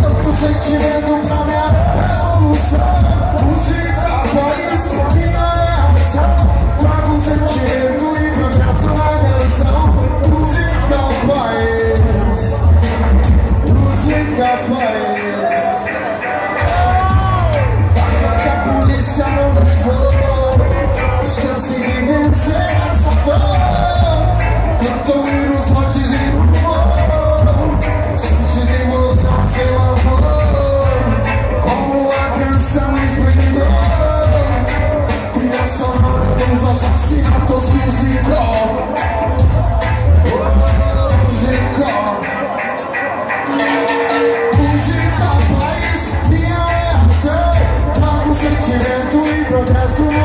Tanto sentimento pra minha revolução Música, podcast.